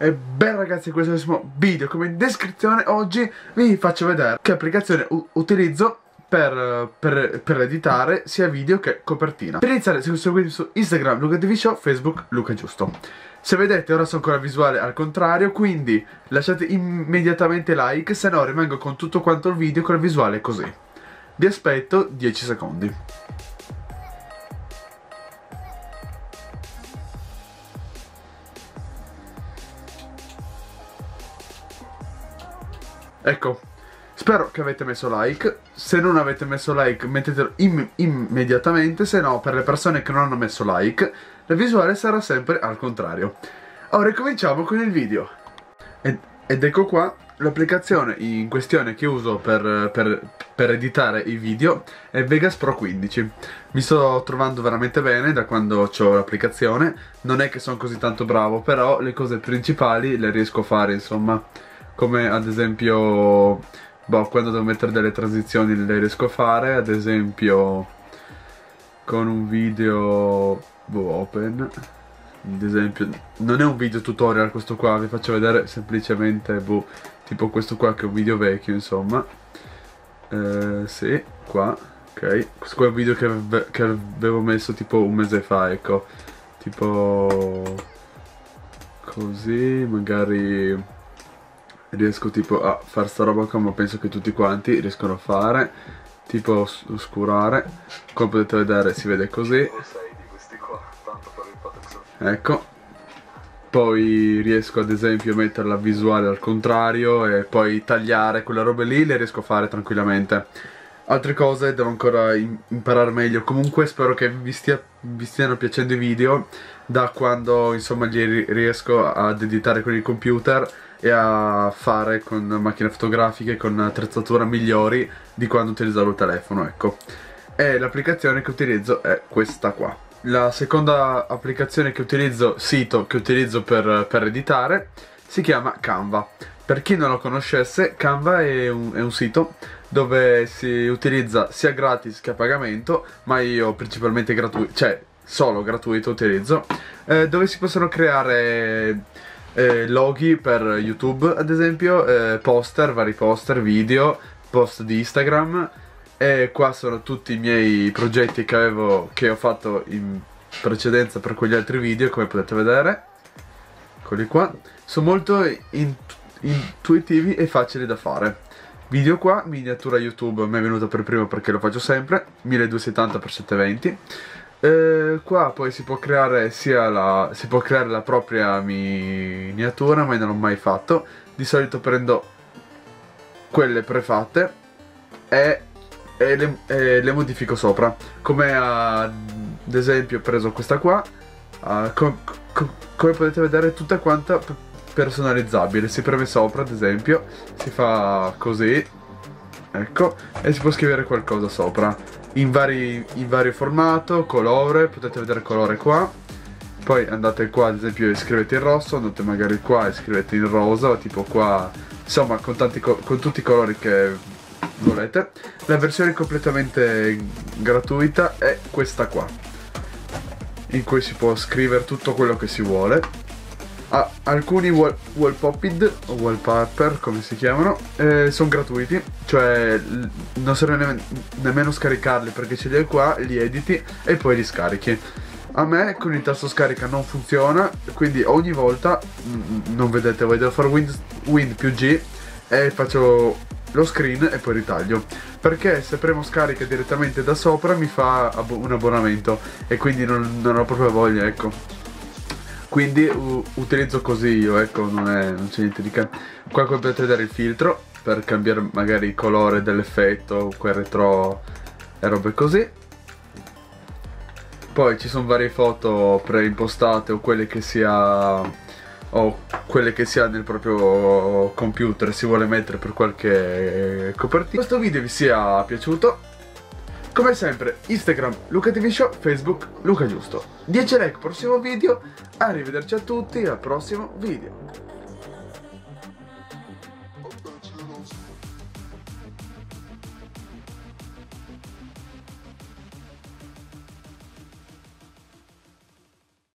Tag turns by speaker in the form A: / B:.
A: E beh ragazzi questo è il prossimo video. Come in descrizione oggi vi faccio vedere che applicazione utilizzo per, per, per, editare sia video che copertina. Per iniziare seguitemi su Instagram Luca TV Show, Facebook Luca Giusto. Se vedete ora sono ancora visuale al contrario quindi lasciate immediatamente like se no rimango con tutto quanto il video con la visuale così Vi aspetto 10 secondi Ecco, spero che avete messo like, se non avete messo like mettetelo imm immediatamente, se no per le persone che non hanno messo like la visuale sarà sempre al contrario. Ora cominciamo con il video. Ed, ed ecco qua l'applicazione in questione che uso per, per, per, editare i video è Vegas Pro 15 mi sto trovando veramente bene da quando ho l'applicazione. Non è che sono così tanto bravo però le cose principali le riesco a fare insomma. Come ad esempio boh, quando devo mettere delle transizioni le riesco a fare ad esempio con un video boh, open ad esempio non è un video tutorial questo qua vi faccio vedere semplicemente boh, tipo questo qua che è un video vecchio insomma. Eh, sì qua ok. Questo qua è un video che, che avevo messo tipo un mese fa ecco. Tipo così magari riesco tipo a fare sta roba come penso che tutti quanti riescono a fare. Tipo oscurare. Come potete vedere si vede così ecco. Poi riesco ad esempio a mettere la visuale al contrario e poi tagliare quelle robe lì le riesco a fare tranquillamente. Altre cose devo ancora imparare meglio. Comunque spero che vi, stia, vi stiano piacendo i video. Da quando insomma li riesco ad editare con il computer e a fare con macchine fotografiche con attrezzatura migliori di quando utilizzavo il telefono ecco. E l'applicazione che utilizzo è questa qua la seconda applicazione che utilizzo, sito che utilizzo per, per editare si chiama Canva. Per chi non lo conoscesse Canva è un, è un sito dove si utilizza sia gratis che a pagamento ma io principalmente gratuito cioè solo gratuito utilizzo eh, dove si possono creare eh, loghi per YouTube ad esempio, eh, poster, vari poster, video, post di Instagram e qua sono tutti i miei progetti che avevo, che ho fatto in precedenza per quegli altri video come potete vedere. Eccoli qua. Sono molto intuitivi e facili da fare. Video qua, miniatura YouTube mi è venuta per primo perché lo faccio sempre 1270x720 eh, qua poi si può creare sia la, si può creare la propria miniatura ma io non l'ho mai fatto. Di solito prendo quelle prefatte e, e, le, e le, modifico sopra. Come ad esempio ho preso questa qua uh, com, com, come potete vedere tutta quanta personalizzabile. Si preme sopra ad esempio si fa così ecco e si può scrivere qualcosa sopra. In, vari, in vario formato, colore, potete vedere colore qua. Poi andate qua ad esempio e scrivete in rosso, andate magari qua e scrivete in rosa tipo qua, insomma con, tanti, con tutti i colori che volete? La versione completamente gratuita è questa qua in cui si può scrivere tutto quello che si vuole. Ah, alcuni wall, wall popped o wallpaper come si chiamano eh, sono gratuiti cioè non serve ne nemmeno scaricarli perché ce li hai qua li editi e poi li scarichi. A me con il tasto scarica non funziona quindi ogni volta non vedete voi devo fare wind, wind più G e faccio lo screen e poi ritaglio. Perché se premo scarica direttamente da sopra mi fa un abbonamento e quindi non, non ho proprio voglia ecco. Quindi utilizzo così io ecco non, c'è niente di che qua potete vedere il filtro per cambiare magari il colore dell'effetto quel retro e robe così. Poi ci sono varie foto preimpostate o quelle che si ha o quelle che si ha nel proprio computer si vuole mettere per qualche copertina. Questo video vi sia piaciuto. Come sempre Instagram LucaTV Show, Facebook Luca Giusto. 10 like prossimo video. Arrivederci a tutti al prossimo video.